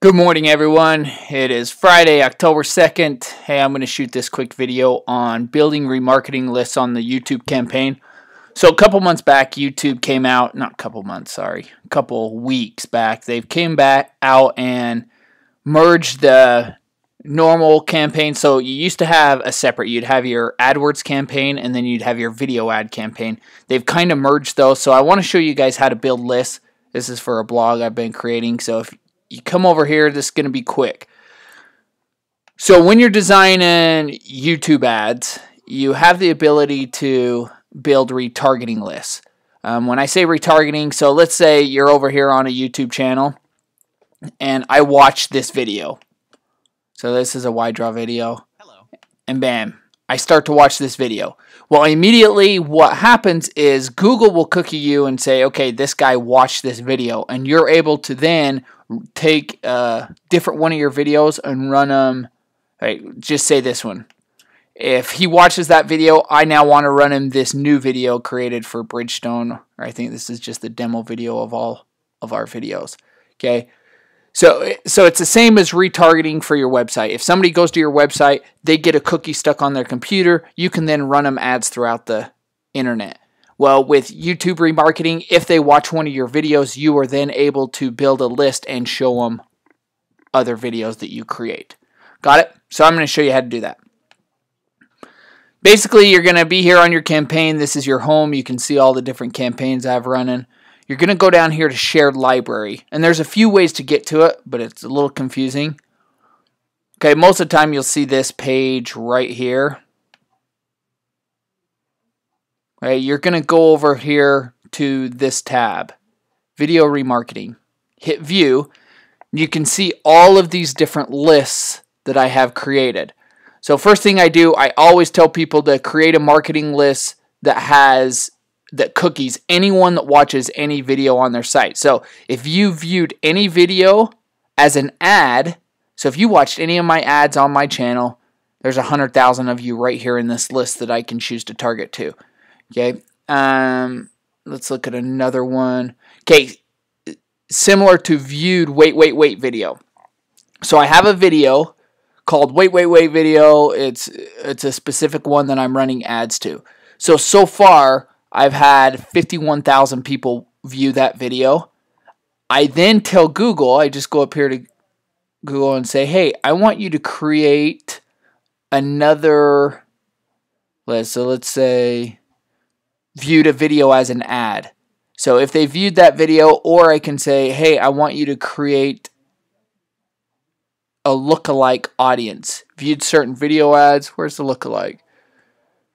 Good morning, everyone. It is Friday, October 2nd. Hey, I'm going to shoot this quick video on building remarketing lists on the YouTube campaign. So a couple months back, YouTube came out, not a couple months, sorry, a couple weeks back, they've came back out and merged the normal campaign. So you used to have a separate, you'd have your AdWords campaign and then you'd have your video ad campaign. They've kind of merged those. So I want to show you guys how to build lists. This is for a blog I've been creating. So if you come over here, this is going to be quick. So when you're designing YouTube ads, you have the ability to build retargeting lists. Um, when I say retargeting, so let's say you're over here on a YouTube channel and I watch this video. So this is a Ydraw video. Hello. And bam, I start to watch this video. Well, immediately what happens is Google will cookie you and say, okay, this guy watched this video. And you're able to then take a different one of your videos and run them. Right, just say this one. If he watches that video, I now want to run him this new video created for Bridgestone. Or I think this is just the demo video of all of our videos. Okay. So, so it's the same as retargeting for your website. If somebody goes to your website, they get a cookie stuck on their computer, you can then run them ads throughout the internet. Well, with YouTube remarketing, if they watch one of your videos, you are then able to build a list and show them other videos that you create. Got it? So I'm going to show you how to do that. Basically, you're going to be here on your campaign. This is your home. You can see all the different campaigns I have running. You're going to go down here to shared library. And there's a few ways to get to it, but it's a little confusing. Okay, most of the time you'll see this page right here. Okay, you're going to go over here to this tab, Video Remarketing. Hit View. You can see all of these different lists that I have created. So first thing I do, I always tell people to create a marketing list that has that cookies anyone that watches any video on their site. So if you viewed any video as an ad, so if you watched any of my ads on my channel, there's a hundred thousand of you right here in this list that I can choose to target to. Okay. Um, let's look at another one. Okay. Similar to viewed wait, wait, wait video. So I have a video called wait, wait, wait video. It's, it's a specific one that I'm running ads to. So, so far, I've had 51,000 people view that video. I then tell Google, I just go up here to Google and say, hey, I want you to create another, let's, so let's say, viewed a video as an ad. So if they viewed that video, or I can say, hey, I want you to create a lookalike audience. Viewed certain video ads. Where's the lookalike?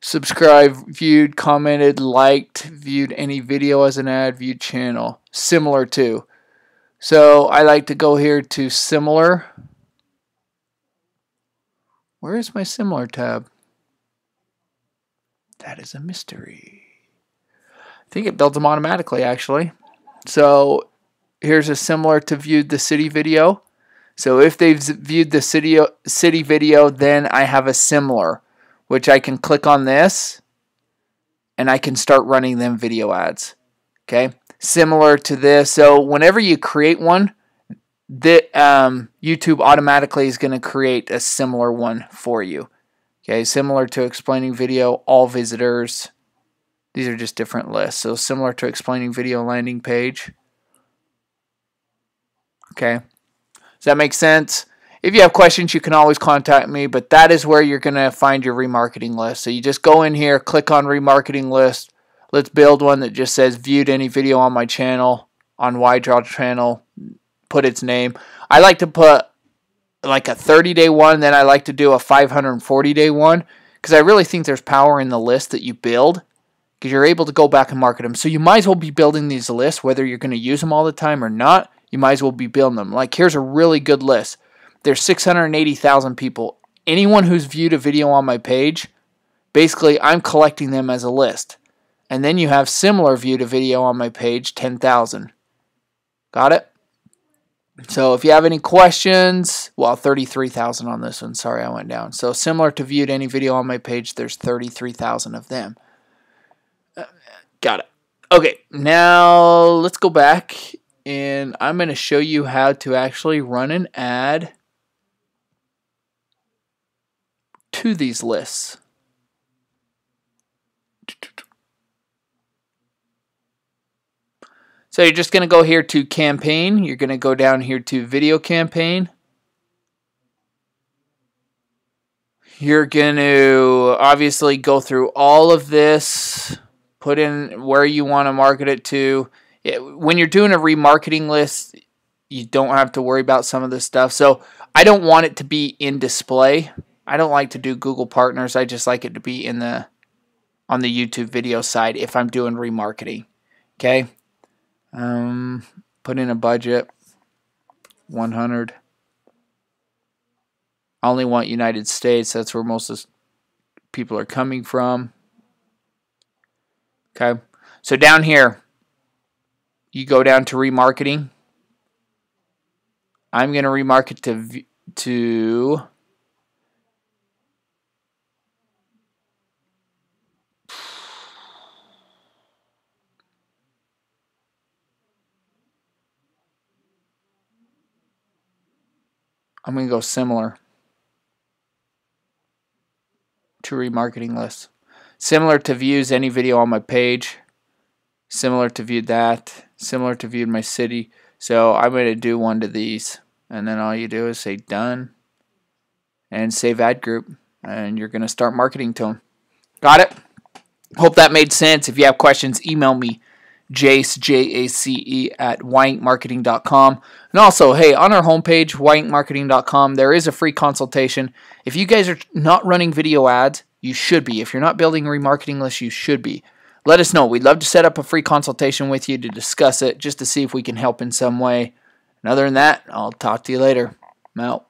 Subscribed, viewed, commented, liked, viewed any video as an ad, viewed channel. Similar to. So I like to go here to similar. Where is my similar tab? That is a mystery. I think it builds them automatically actually. So here's a similar to viewed the city video. So if they've viewed the city city video, then I have a similar which I can click on this and I can start running them video ads. Okay, similar to this. So whenever you create one, the um, YouTube automatically is going to create a similar one for you. Okay, similar to explaining video, all visitors. These are just different lists. So similar to explaining video landing page. Okay, does that make sense? If you have questions, you can always contact me, but that is where you're going to find your remarketing list. So you just go in here, click on remarketing list. Let's build one that just says viewed any video on my channel, on Ydraw channel, put its name. I like to put like a 30 day one, then I like to do a 540 day one because I really think there's power in the list that you build because you're able to go back and market them. So you might as well be building these lists, whether you're going to use them all the time or not. You might as well be building them. Like here's a really good list. There's 680,000 people. Anyone who's viewed a video on my page, basically I'm collecting them as a list. And then you have similar viewed a video on my page, 10,000. Got it? So if you have any questions, well, 33,000 on this one. Sorry, I went down. So similar to viewed any video on my page, there's 33,000 of them. Uh, got it. Okay, now let's go back and I'm going to show you how to actually run an ad to these lists. So you're just going to go here to campaign. You're going to go down here to video campaign. You're going to obviously go through all of this, put in where you want to market it to. It, when you're doing a remarketing list, you don't have to worry about some of this stuff. So I don't want it to be in display. I don't like to do Google Partners. I just like it to be in the on the YouTube video side if I'm doing remarketing. Okay. Um, put in a budget. 100. I only want United States. That's where most of people are coming from. Okay. So down here, you go down to remarketing. I'm going to remarket to to I'm going to go similar to remarketing lists. Similar to views any video on my page. Similar to viewed that. Similar to viewed my city. So I'm going to do one to these. And then all you do is say done. And save ad group. And you're going to start marketing to them. Got it? Hope that made sense. If you have questions, email me Jace, J-A-C-E, at yincmarketing.com. And also, hey, on our homepage, yincmarketing.com, there is a free consultation. If you guys are not running video ads, you should be. If you're not building a remarketing list, you should be. Let us know. We'd love to set up a free consultation with you to discuss it, just to see if we can help in some way. And other than that, I'll talk to you later. I'm out.